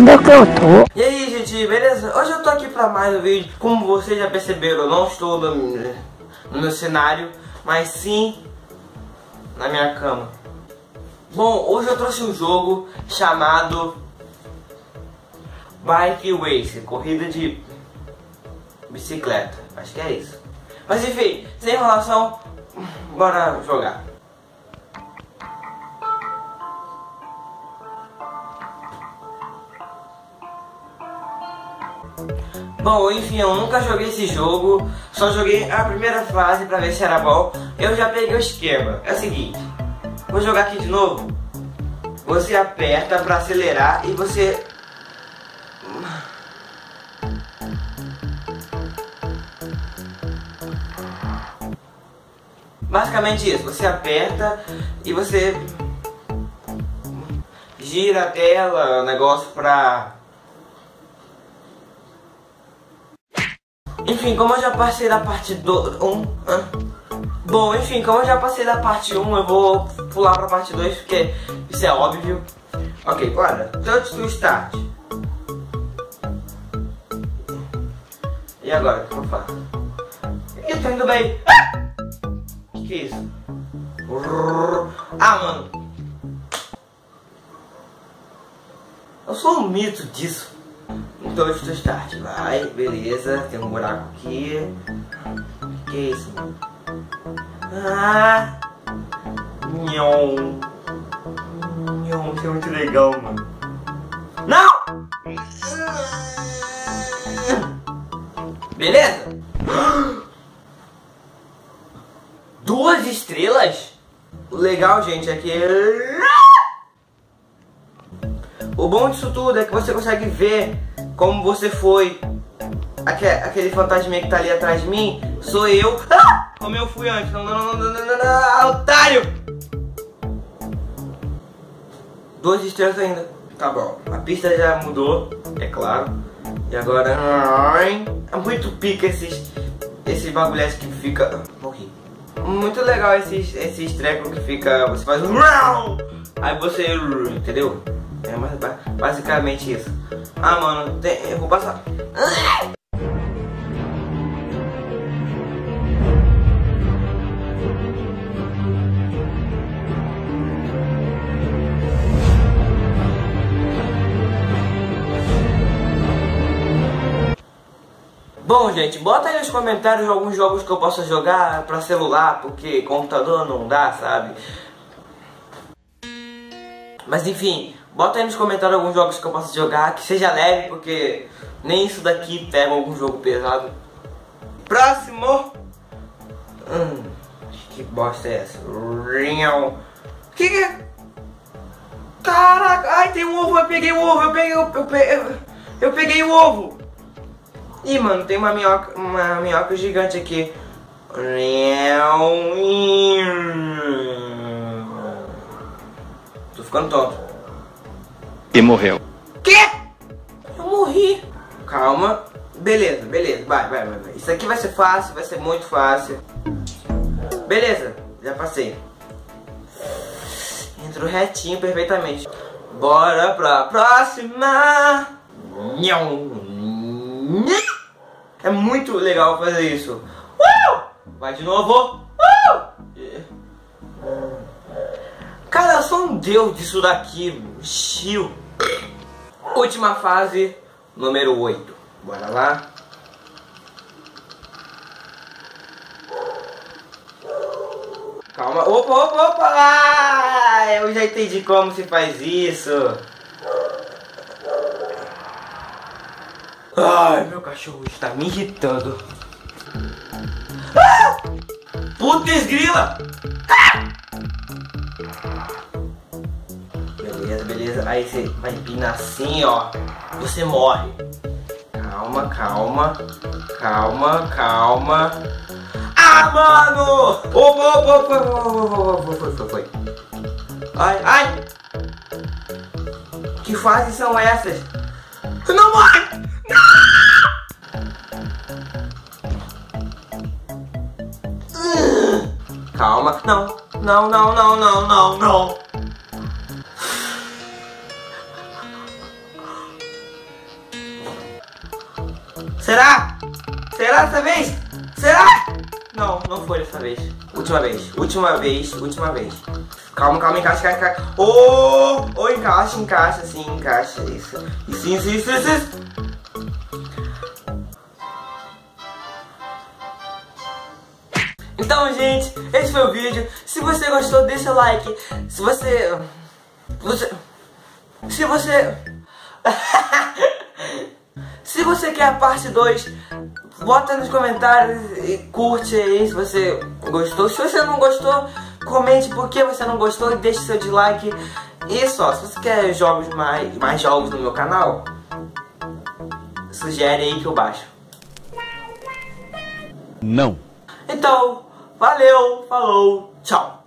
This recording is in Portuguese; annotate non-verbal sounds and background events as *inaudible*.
Onde é que eu tô? E aí, gente, beleza? Hoje eu tô aqui pra mais um vídeo. Como vocês já perceberam, eu não estou no, no meu cenário, mas sim na minha cama. Bom, hoje eu trouxe um jogo chamado Bike Race, corrida de bicicleta. Acho que é isso. Mas enfim, sem enrolação, bora jogar. Bom, enfim, eu nunca joguei esse jogo, só joguei a primeira fase pra ver se era bom. Eu já peguei o esquema. É o seguinte, vou jogar aqui de novo. Você aperta pra acelerar e você... Basicamente isso, você aperta e você gira a tela, o negócio pra Enfim, como eu já passei da parte 1. Um, bom, enfim, como eu já passei da parte 1, um, eu vou pular pra parte 2, porque isso é óbvio. Ok, bora. Touch to start. E agora, o que eu faço? Eu tô indo bem. Ah! Que que é isso? Ah, mano. Eu sou um mito disso. Eu estou start. Vai, beleza. Tem um buraco aqui. Que é isso? Ah! Nhon. Nhon, isso é muito legal, mano. Não! Beleza? Duas estrelas? O legal, gente, é que... O bom disso tudo é que você consegue ver como você foi. Aquele fantasma que tá ali atrás de mim, sou eu. Ah! Como eu fui antes. Não, não, não, não, não, não, não, otário! Duas estrelas ainda. Tá bom. A pista já mudou, é claro. E agora... É muito pica esses... Esses bagulhos que fica... Morri. Muito legal esses, esses trecos que fica... Você faz um... Aí você... Entendeu? É basicamente isso. Ah, mano, tem, eu vou passar. Bom, gente, bota aí nos comentários alguns jogos que eu possa jogar pra celular, porque computador não dá, sabe? Mas enfim, bota aí nos comentários alguns jogos que eu possa jogar, que seja leve, porque nem isso daqui pega algum jogo pesado. Próximo! Hum, que bosta é essa? Que que é? Caraca, ai tem um ovo, eu peguei o ovo, eu peguei o. Eu, eu, eu peguei o ovo! Ih, mano, tem uma minhoca, uma minhoca gigante aqui. Tô ficando tonto. E morreu. Quê? Eu morri. Calma. Beleza, beleza. Vai, vai, vai, vai. Isso aqui vai ser fácil, vai ser muito fácil. Beleza, já passei. Entrou retinho perfeitamente. Bora pra próxima. É muito legal fazer isso. Uh! Vai de novo. Uh! Cara, eu sou um deus disso daqui. Chill. Última fase, número 8. Bora lá. Calma. Opa, opa, opa! Ah, eu já entendi como se faz isso. Ai, meu cachorro está me irritando. Ah! Putz grila! Ah! Beleza. Aí você vai empinar assim, ó. Você morre. Calma, calma. Calma, calma. Ah, mano! Opa, opa, opa, foi, foi, foi, foi. Ai, ai! Que fases são essas? Não morre! Não! Calma. Não, não, não, não, não, não, não. Será? Será dessa vez? Será? Não, não foi dessa vez. Última vez, última vez, última vez. Calma, calma, encaixa, encaixa, encaixa. Ô, oh, oh, encaixa, encaixa, sim, encaixa. Isso, isso, isso, isso, isso. isso. Então, gente, esse foi o vídeo. Se você gostou, deixa o like. Se você... Você... Se você... *laughs* Se você quer a parte 2, bota nos comentários e curte aí se você gostou. Se você não gostou, comente por que você não gostou e deixe seu dislike. E só, se você quer jogos mais, mais jogos no meu canal, sugere aí que eu baixo. Não. Então, valeu, falou, tchau.